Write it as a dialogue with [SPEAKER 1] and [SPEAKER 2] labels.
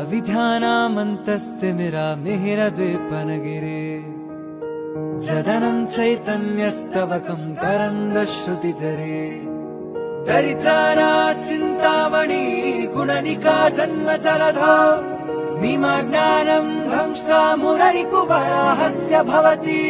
[SPEAKER 1] अविधानामन्तस्तिमिरा मिहिरद्विपनगिरे जदनं चैतन्यस्तवकम् करन्दश्रुतिजरे दरिद्रारा चिन्तामणि गुणनिका जन्म चरध विमज्ञानम् मुररिपुवराहस्य भवति।